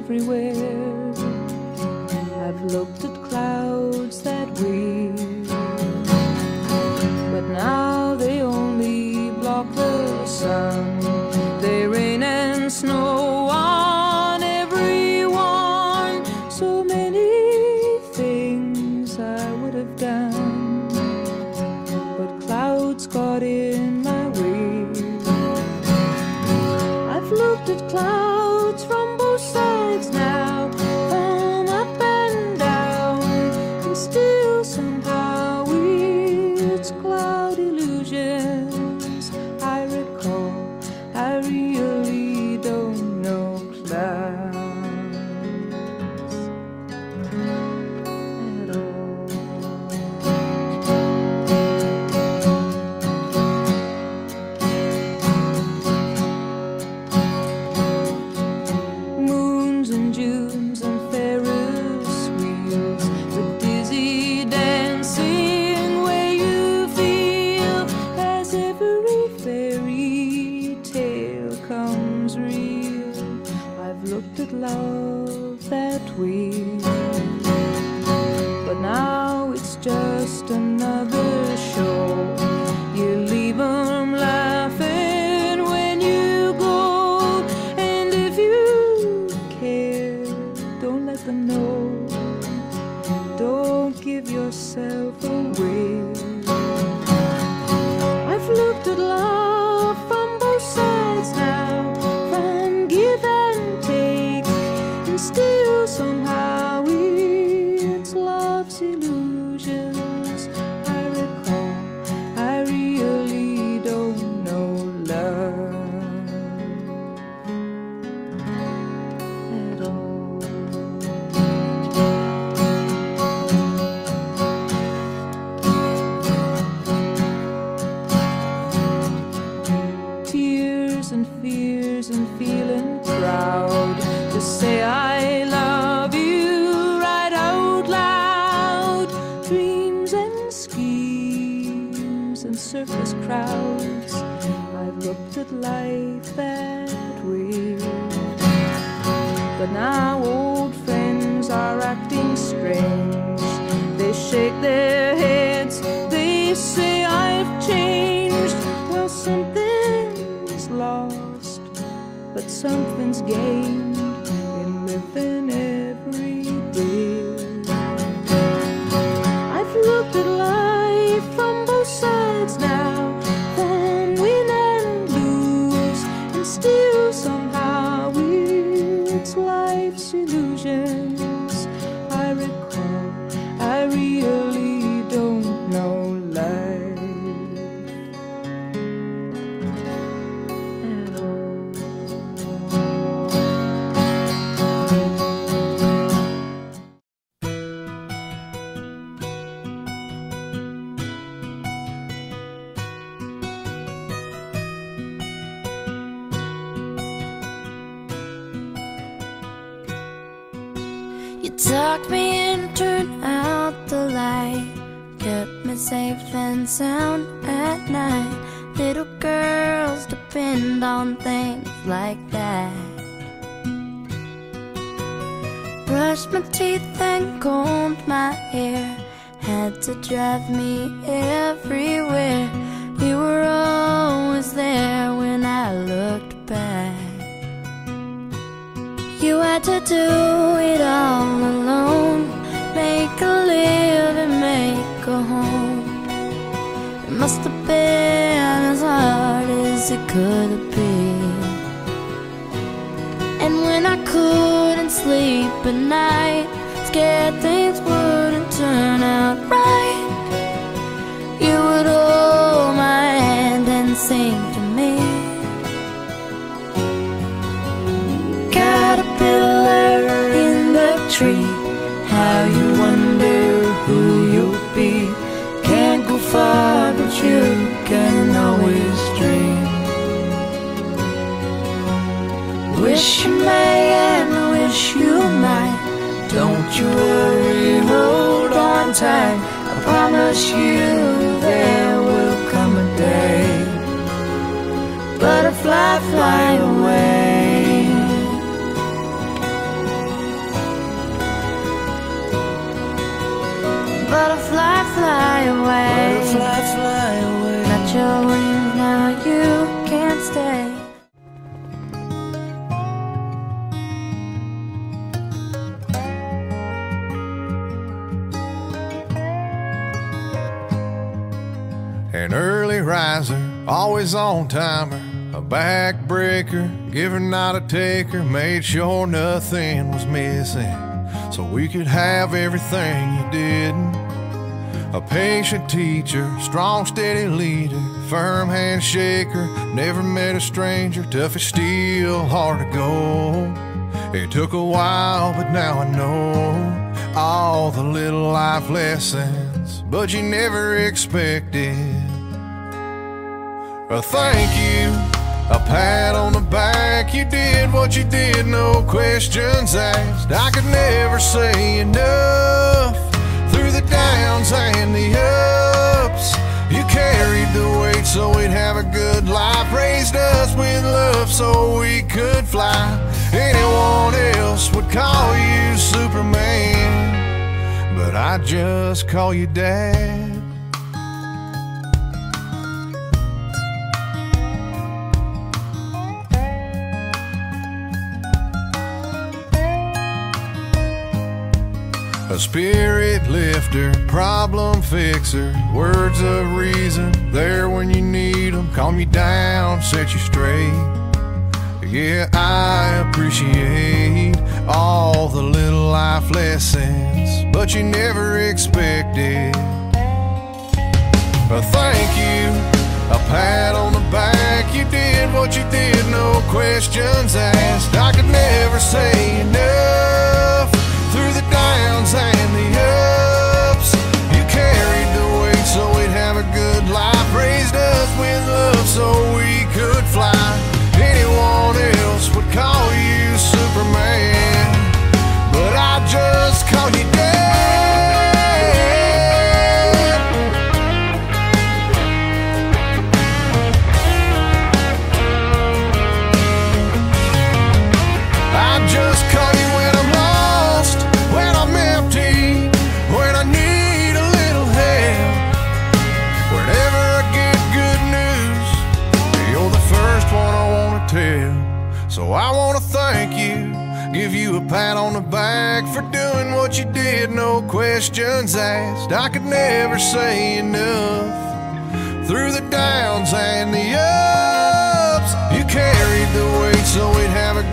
everywhere. I've looked But now old friends are acting strange. They shake their heads, they say I've changed. Well, something's lost, but something's gained You tucked me in, turned out the light, kept me safe and sound at night. Little girls depend on things like that. Brushed my teeth and combed my hair, had to drive me everywhere. You were always there when I looked back. You had to do it all it could have been. And when I couldn't sleep at night, scared things wouldn't turn out right, you would hold my hand and sing to me. Caterpillar in the tree, how you wonder wish you may and wish you might. Don't you worry, hold on tight. I promise you there will come a day. Butterfly, fly away. Riser, always on timer, a backbreaker, giver not a taker, made sure nothing was missing so we could have everything you didn't. A patient teacher, strong, steady leader, firm handshaker, never met a stranger, tough as steel, hard to go. It took a while, but now I know all the little life lessons, but you never expected. A thank you, a pat on the back. You did what you did, no questions asked. I could never say enough through the downs and the ups. You carried the weight so we'd have a good life. Raised us with love so we could fly. Anyone else would call you Superman, but I just call you Dad. A spirit lifter, problem fixer, words of reason, there when you need them, calm you down, set you straight. Yeah, I appreciate all the little life lessons, but you never expected. A thank you, a pat on the back. You did what you did, no questions asked. I could never say So I want to thank you, give you a pat on the back for doing what you did, no questions asked. I could never say enough through the downs and the ups. You carried the weight so we'd have a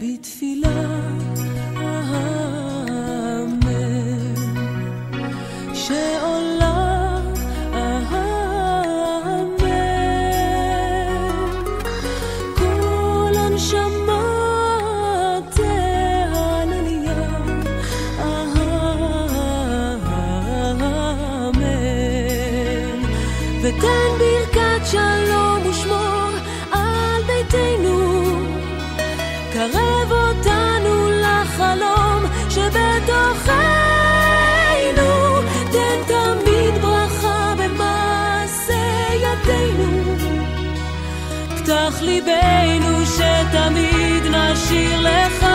בתפילה אמן. שעולה אמן. כל הנשמה תהלליה אמן. ותן ברכת שלום שבתוכנו תן ידינו. ליבנו שתמיד נשיר לך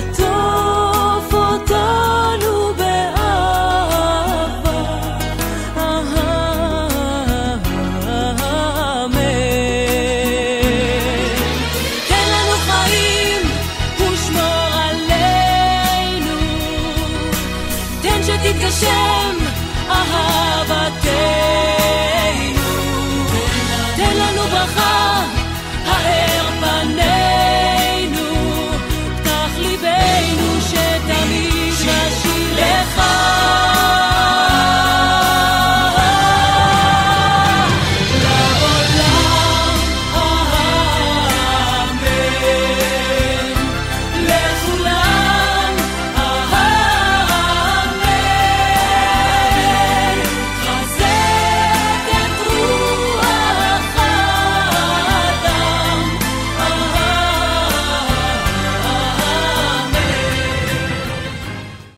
to